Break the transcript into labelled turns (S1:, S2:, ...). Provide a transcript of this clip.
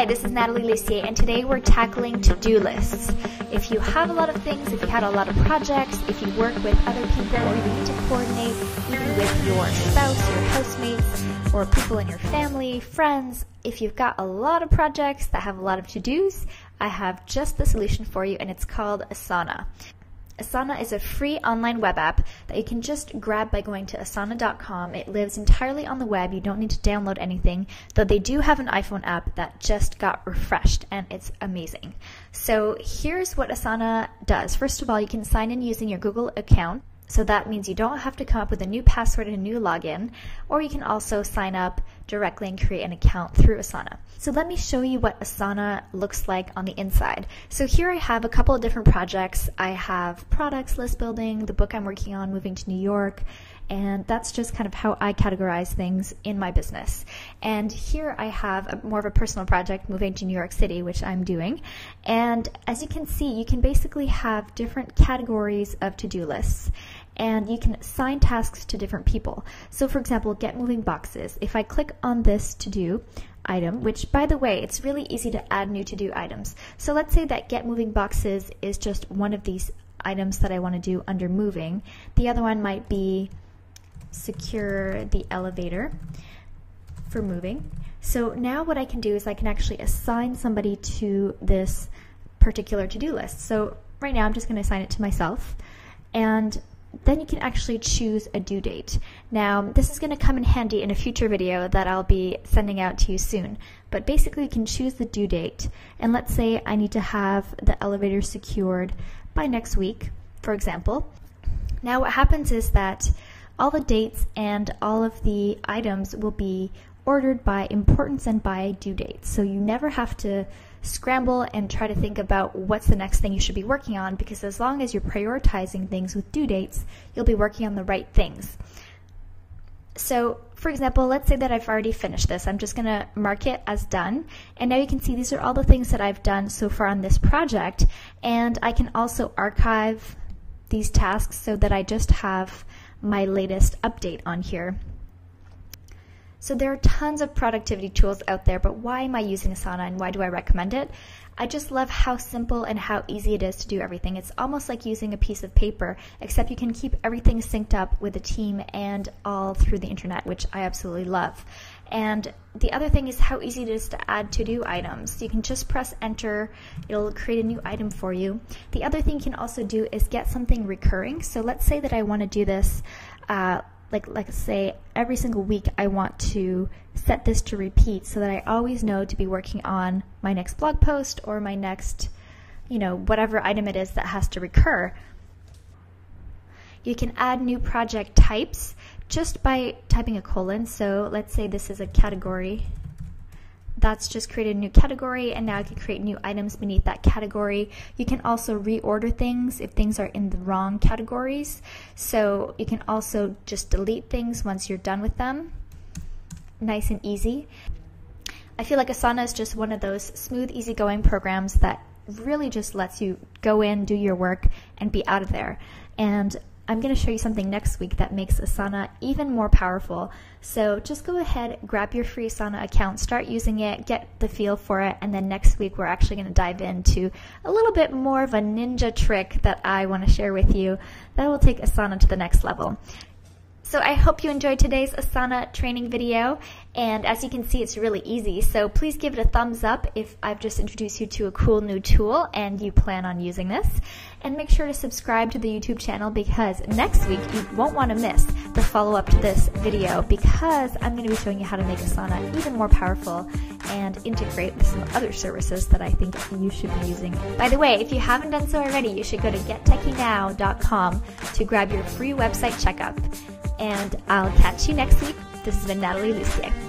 S1: Hi, this is Nathalie Lussier, and today we're tackling to do lists. If you have a lot of things, if you had a lot of projects, if you work with other people, or you need to coordinate even with your spouse, your housemates, or people in your family, friends, if you've got a lot of projects that have a lot of to dos, I have just the solution for you, and it's called Asana. Asana is a free online web app that you can just grab by going to asana.com. It lives entirely on the web. You don't need to download anything, though they do have an iPhone app that just got refreshed and it's amazing. So here's what Asana does. First of all, you can sign in using your Google account. So that means you don't have to come up with a new password and a new login, or you can also sign up directly and create an account through Asana. So let me show you what Asana looks like on the inside. So here I have a couple of different projects. I have products, list building, the book I'm working on, moving to New York, and that's just kind of how I categorize things in my business. And here I have a, more of a personal project, moving to New York City, which I'm doing. And as you can see, you can basically have different categories of to-do lists and you can assign tasks to different people. So for example, get moving boxes. If I click on this to do item, which by the way, it's really easy to add new to do items. So let's say that get moving boxes is just one of these items that I want to do under moving. The other one might be secure the elevator for moving. So now what I can do is I can actually assign somebody to this particular to-do list. So right now I'm just going to assign it to myself and then you can actually choose a due date. Now, this is going to come in handy in a future video that I'll be sending out to you soon. But basically, you can choose the due date. And let's say I need to have the elevator secured by next week, for example. Now, what happens is that all the dates and all of the items will be ordered by importance and by due date. So you never have to scramble and try to think about what's the next thing you should be working on because as long as you're prioritizing things with due dates, you'll be working on the right things. So, for example, let's say that I've already finished this. I'm just going to mark it as done. And now you can see these are all the things that I've done so far on this project. And I can also archive these tasks so that I just have my latest update on here. So there are tons of productivity tools out there, but why am I using Asana and why do I recommend it? I just love how simple and how easy it is to do everything. It's almost like using a piece of paper, except you can keep everything synced up with a team and all through the internet, which I absolutely love. And the other thing is how easy it is to add to-do items. You can just press enter, it'll create a new item for you. The other thing you can also do is get something recurring. So let's say that I want to do this uh, like like say every single week I want to set this to repeat so that I always know to be working on my next blog post or my next you know whatever item it is that has to recur. You can add new project types just by typing a colon. So let's say this is a category that's just created a new category and now I can create new items beneath that category. You can also reorder things if things are in the wrong categories. So you can also just delete things once you're done with them. Nice and easy. I feel like Asana is just one of those smooth, easygoing programs that really just lets you go in, do your work, and be out of there. And I'm going to show you something next week that makes Asana even more powerful. So just go ahead, grab your free Asana account, start using it, get the feel for it, and then next week we're actually going to dive into a little bit more of a ninja trick that I want to share with you that will take Asana to the next level. So I hope you enjoyed today's Asana training video. And as you can see, it's really easy. So please give it a thumbs up if I've just introduced you to a cool new tool and you plan on using this. And make sure to subscribe to the YouTube channel because next week you won't want to miss the follow-up to this video because I'm going to be showing you how to make Asana even more powerful and integrate with some other services that I think you should be using. By the way, if you haven't done so already, you should go to gettechynow.com to grab your free website checkup and I'll catch you next week. This has been Nathalie Lussier.